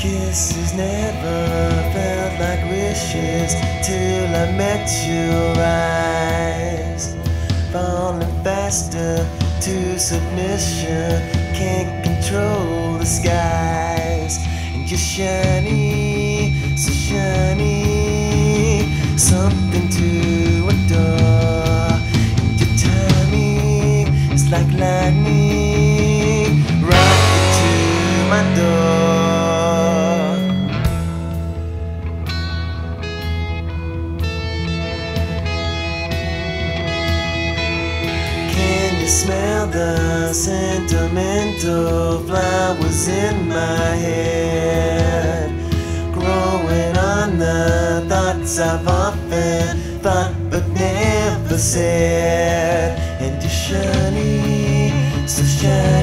Kisses never felt like wishes till I met your eyes. Falling faster to submission, can't control the skies. And you're shiny, so shiny, something to adore. And your timing is like lightning, smell the sentimental flowers in my head? Growing on the thoughts I've often thought but never said. And you're shiny, so shiny,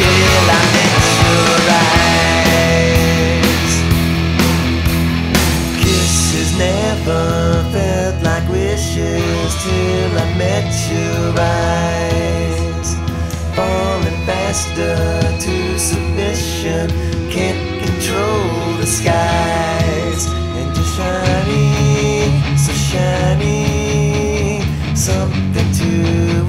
till I met your eyes. Kisses never felt like wishes till I met your eyes. Falling faster to submission,